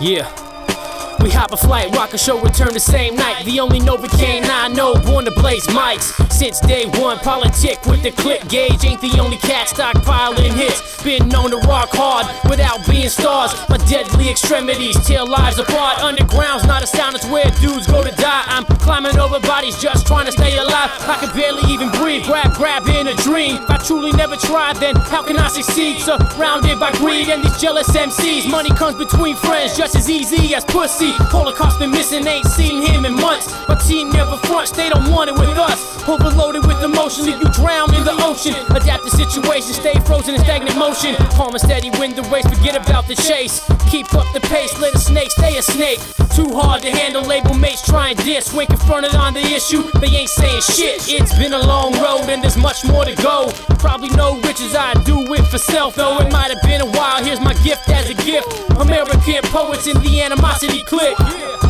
Yeah. We hop a flight, rock a show, return the same night. The only Nova-Kane I know, born to blaze mics. Since day one, politic with the clip gauge. Ain't the only cat stockpiling hits. Been known to rock hard without being stars. My deadly extremities tear lives apart. Underground's not a sound, it's where dudes go to die. I'm climbing over bodies just trying to stay alive. I can barely. Grab, in a dream. If I truly never tried, then how can I succeed? Surrounded by greed and these jealous MCs. Money comes between friends just as easy as pussy. Holocaust been missing, ain't seen him in months. My team never fronts, they don't want it with us. Overloaded with emotion, leave you drown in the ocean. Adapt the situation, stay frozen in stagnant motion. Calm and steady, win the race, forget about the chase. Keep up the pace, let a snake stay a snake. Too hard to handle, label and diss. When confronted on the issue, they ain't saying shit. It's been a long road and there's much more to go. Probably no riches, I do it for self, though it might have been a while. Here's my gift as a gift. American poets in the animosity clique.